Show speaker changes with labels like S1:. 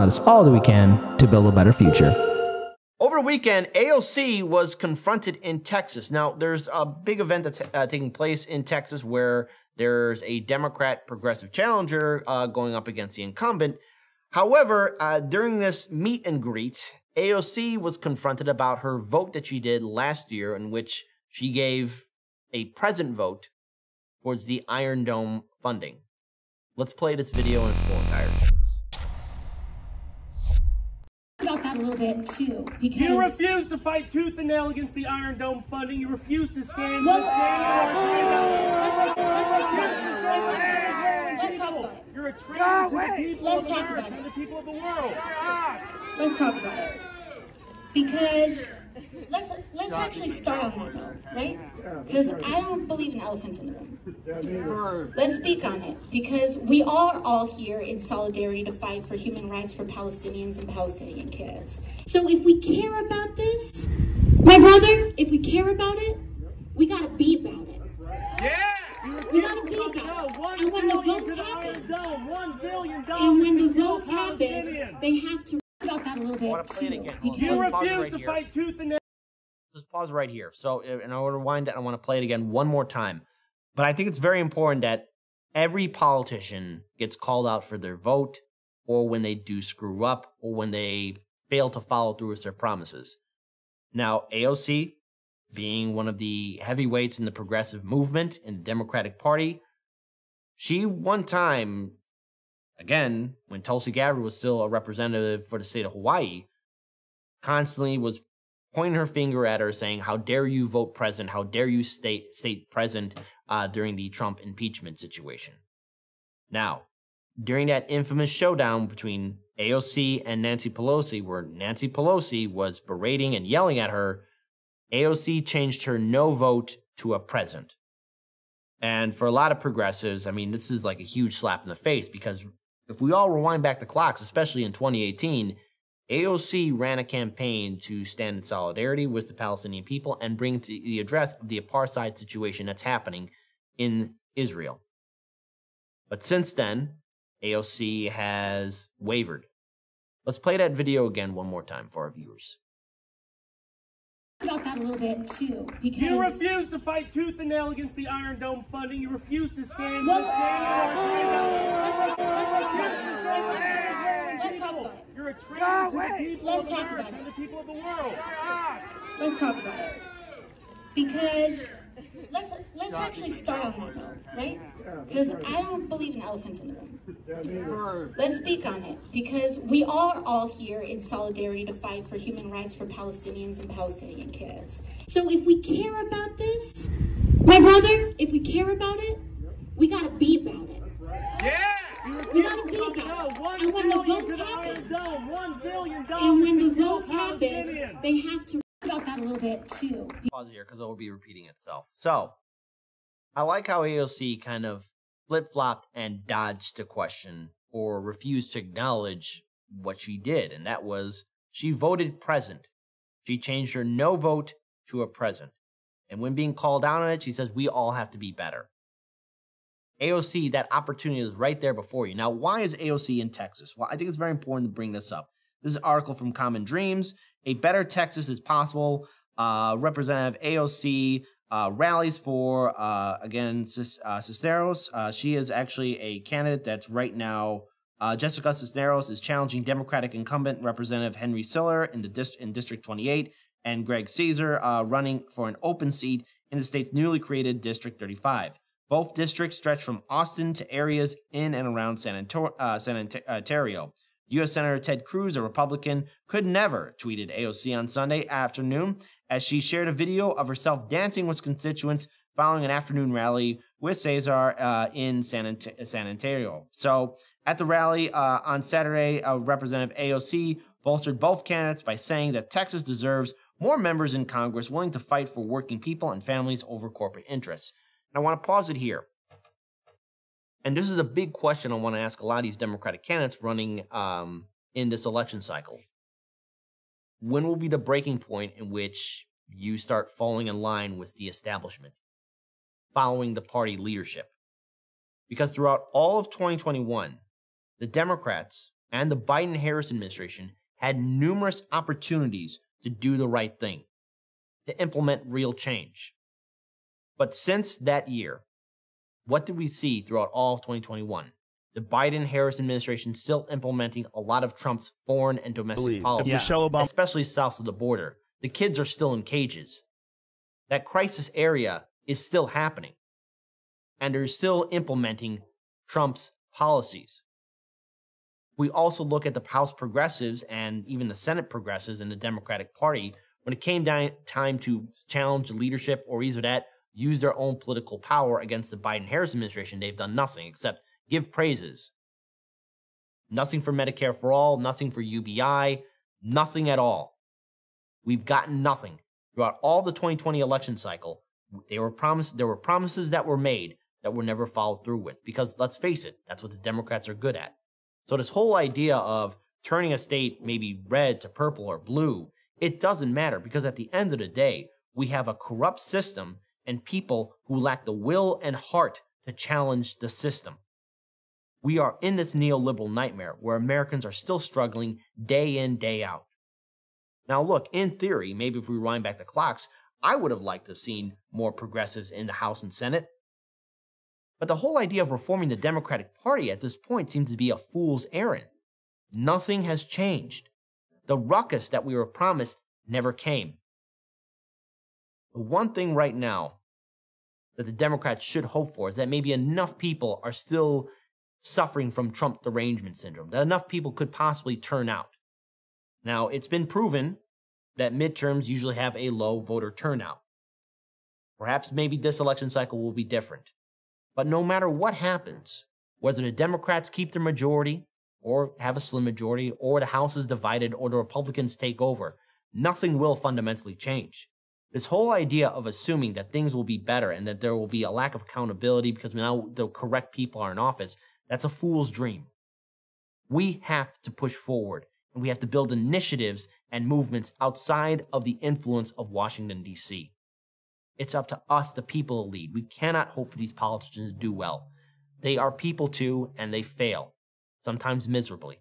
S1: and let us all we can to build a better future.
S2: Over the weekend, AOC was confronted in Texas. Now, there's a big event that's uh, taking place in Texas where there's a Democrat progressive challenger uh, going up against the incumbent. However, uh, during this meet and greet, AOC was confronted about her vote that she did last year, in which she gave a present vote towards the Iron Dome funding. Let's play this video in its full entirety.
S3: About that a little bit too, because
S4: You refuse to fight tooth and nail against the Iron Dome funding. You refuse to stand.
S3: Well,
S4: stand
S3: let's, let's, let's, let's talk about it.
S4: You're a traitor to the people
S3: Let's
S4: of
S3: talk
S4: America
S3: about it.
S4: and the people of the world.
S3: Let's talk about it. Because let's let's actually start on that note, right? Because I don't believe in elephants in the room. Let's speak on it because we are all here in solidarity to fight for human rights for Palestinians and Palestinian kids. So if we care about this, my brother, if we care about it, we gotta be about it. Yeah. We gotta be about it. And when the votes happen, and when the votes happen, they have to about that a little
S2: I wanna
S3: bit
S2: play it again. Hold.
S4: You
S2: Pause
S4: refuse
S2: right
S4: to
S2: here.
S4: fight tooth and nail.
S2: just pause right here. So, uh, and I want to rewind it. I want to play it again one more time. But I think it's very important that every politician gets called out for their vote, or when they do screw up, or when they fail to follow through with their promises. Now, AOC, being one of the heavyweights in the progressive movement in the Democratic Party, she one time, again, when Tulsi Gabbard was still a representative for the state of Hawaii, constantly was pointing her finger at her, saying, "How dare you vote present? How dare you state state present uh, during the Trump impeachment situation?" Now, during that infamous showdown between AOC and Nancy Pelosi, where Nancy Pelosi was berating and yelling at her, AOC changed her no vote to a present. And for a lot of progressives, I mean, this is like a huge slap in the face because if we all rewind back the clocks, especially in 2018, AOC ran a campaign to stand in solidarity with the Palestinian people and bring to the address of the apartheid situation that's happening in Israel. But since then, AOC has wavered. Let's play that video again one more time for our viewers.
S3: About that a little bit too. Because you
S4: refuse to fight tooth and nail against the Iron Dome funding. You refuse to stand.
S3: Well,
S4: stand
S3: let's, let's, let's, let's talk about it.
S4: You're a traitor to the people
S3: Let's
S4: of
S3: talk
S4: America
S3: about it.
S4: and the people of the world.
S3: Let's talk about it. Because let's let's actually start on that note, right? Because I don't believe in elephants in the room. Let's speak on it because we are all here in solidarity to fight for human rights for Palestinians and Palestinian kids. So if we care about this, my brother, if we care about it, we gotta be about it. Yeah. We gotta be about it. And when the votes happen,
S4: Dome, one billion dollars
S3: and when the votes happen, they have to a little bit too.
S2: Pause here because it will be repeating itself. So, I like how AOC kind of flip flopped and dodged the question or refused to acknowledge what she did, and that was she voted present. She changed her no vote to a present. And when being called out on it, she says, We all have to be better. AOC, that opportunity is right there before you. Now, why is AOC in Texas? Well, I think it's very important to bring this up. This is an article from Common Dreams. A better Texas is possible. Uh, Representative AOC uh, rallies for, uh, again, Cis, uh, Cisneros. Uh, she is actually a candidate that's right now. Uh, Jessica Cisneros is challenging Democratic incumbent Representative Henry Siller in the dist- in District 28, and Greg Casar running for an open seat in the state's newly created District 35. Both districts stretch from Austin to areas in and around San, Anto- San Ant- Ontario. U.S. Senator Ted Cruz, a Republican, could never, tweeted AOC on Sunday afternoon as she shared a video of herself dancing with constituents following an afternoon rally with Casar uh, in San, Ant- San Ontario. So at the rally uh, on Saturday, uh, Representative AOC bolstered both candidates by saying that Texas deserves more members in Congress willing to fight for working people and families over corporate interests. And I want to pause it here. And this is a big question I want to ask a lot of these Democratic candidates running um, in this election cycle. When will be the breaking point in which you start falling in line with the establishment, following the party leadership? Because throughout all of 2021, the Democrats and the Biden Harris administration had numerous opportunities to do the right thing, to implement real change. But since that year, what did we see throughout all of 2021? The Biden Harris administration still implementing a lot of Trump's foreign and domestic
S5: Believe.
S2: Policies,
S5: Michelle Obama
S2: especially south of the border. The kids are still in cages. That crisis area is still happening. And they're still implementing Trump's policies. We also look at the House progressives and even the Senate progressives in the Democratic Party when it came down time to challenge the leadership or either that use their own political power against the Biden Harris administration, they've done nothing except give praises. Nothing for Medicare for all, nothing for UBI, nothing at all. We've gotten nothing throughout all the 2020 election cycle. They were promised there were promises that were made that were never followed through with because let's face it, that's what the Democrats are good at. So this whole idea of turning a state maybe red to purple or blue, it doesn't matter because at the end of the day, we have a corrupt system and people who lack the will and heart to challenge the system. We are in this neoliberal nightmare where Americans are still struggling day in, day out. Now, look, in theory, maybe if we rewind back the clocks, I would have liked to have seen more progressives in the House and Senate. But the whole idea of reforming the Democratic Party at this point seems to be a fool's errand. Nothing has changed. The ruckus that we were promised never came. The one thing right now that the Democrats should hope for is that maybe enough people are still suffering from Trump derangement syndrome, that enough people could possibly turn out. Now, it's been proven that midterms usually have a low voter turnout. Perhaps maybe this election cycle will be different. But no matter what happens, whether the Democrats keep their majority or have a slim majority, or the House is divided, or the Republicans take over, nothing will fundamentally change. This whole idea of assuming that things will be better and that there will be a lack of accountability because now the correct people are in office, that's a fool's dream. We have to push forward and we have to build initiatives and movements outside of the influence of Washington, D.C. It's up to us, the people, to lead. We cannot hope for these politicians to do well. They are people too, and they fail, sometimes miserably.